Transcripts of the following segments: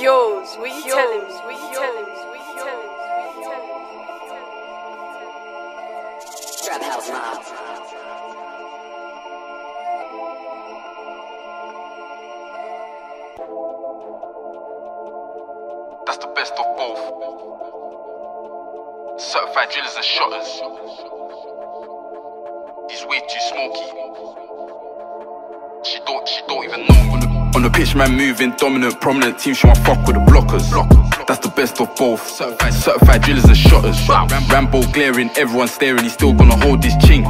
Yours, what you tell him? What you tell him? What you tell him? What you tell him? Trap House Mob. That's the best of both. Certified drillers and shotters. He's way too smoky. She don't, she don't even know me. On the pitch, man, moving dominant, prominent team. She want fuck with the blockers. That's the best of both. Certified, certified drillers and shotters. Rambo glaring, everyone staring. He's still gonna hold his ching.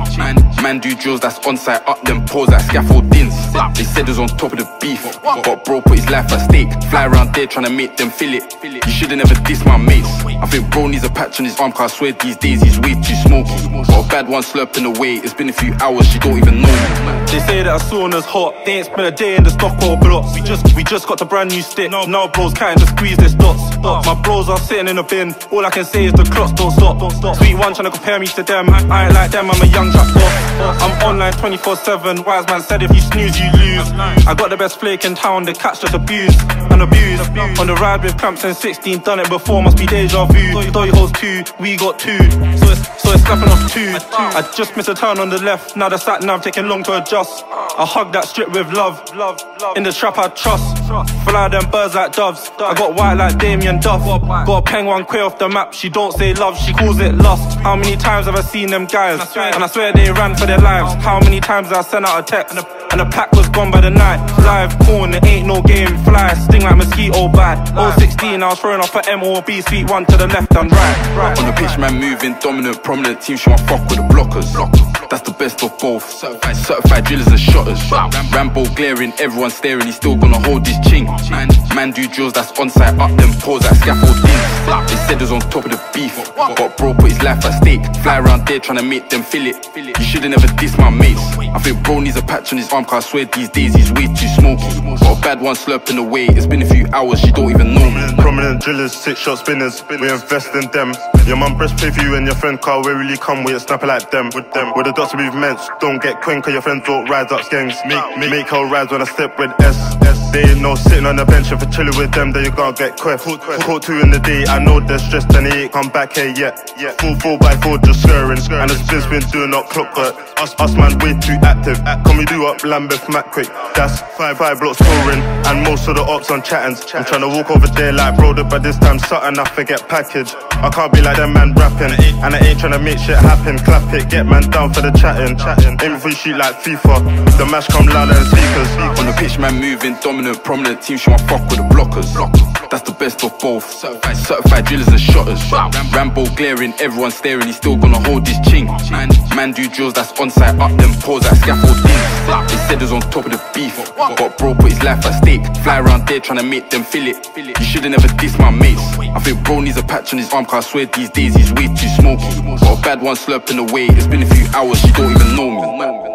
Man, do drills that's on site, up them pose at scaffoldings. They said was on top of the beef, but bro put his life at stake. Fly around there trying to make them feel it. You should've never dissed my mates. I think bro needs a patch on his arm, cause I swear these days he's way too smoky. Got a bad one slurping away. It's been a few hours, she don't even know me. They say that i a sauna's hot. They ain't spent a day in the Stockwell blocks. We just we just got the brand new stick. No, now bros can't just squeeze their dots. My bros are sitting in a bin. All I can say is the clocks don't stop. Sweet one trying to compare me to them. I ain't like them. I'm a young trap boss. I'm online 24/7. Wise man said if you snooze you lose. I got the best flake in town. The catch just abuse and abuse. On the ride with clamps and 16. Done it before. Must be deja vu. You hoes two. We got two. So it's so it's snapping off two. I just missed a turn on the left. Now the sat nav taking long to adjust. I hug that strip with love. In the trap I trust. Fly them birds like doves. I got white like Damien Duff. Got a penguin queer off the map. She don't say love, she calls it lust. How many times have I seen them guys? And I swear they ran for their lives. How many times I sent out a text? And the pack was gone by the night. Live corn, it ain't no game. Fly, sting like mosquito bite. 016, I was throwing off a MOB. Sweet one to the left and right. On the pitch, man, moving dominant, prominent team. She want fuck with the blockers. That's the best of both. Certified, certified drillers and shotters. Rambo glaring, everyone staring. He's still gonna hold his ching. Man, do drills that's on site, up them pose at scaffoldings. They said was on top of the beef, but bro put his life at stake. Fly around there trying to make them feel it. You should've never dissed my mates. I think bro needs a patch on his arm, cause I swear these days he's way too smoky. Got a bad one slurping away. It's been a few hours, she don't even know me. Prominent drillers, six shot spinners, we invest in them. Your mum breast pay for you and your friend car, we really come with a snapper like them. With them, with the doctor movements, don't get cause your friends don't rise up gangs. Make, make, make her rise when I step with S. They ain't no sitting on the bench if I chilling with them, then you can't get quest. Caught two in the day, I know they're stressed and they ain't come back here yet. Full four by four just scurrying, and the spin's been doing up clockwork. Us, us man way too active. Can we do up Lambeth Mac quick? That's five, five blocks touring, and most of the ops on chattings. I'm trying to walk over there like brother, but this time something I forget package. I can't be like them man rapping, and I ain't trying to make shit happen. Clap it, get man down for the chatting. Aim for you shoot like FIFA. The mash come louder than speakers. The pitch, man, moving dominant, prominent team. She want fuck with the blockers. That's the best of both. Certified, certified drillers and shotters. Rambo glaring, everyone staring. He's still gonna hold his ching. Man, man do drills that's on site, up them pose at scaffoldings. They said was on top of the beef, but bro put his life at stake. Fly around there trying to make them feel it. You should've never dissed my mates. I think bro needs a patch on his arm, cause I swear these days he's way too smoky. Got a bad one slurping away. It's been a few hours, she don't even know me.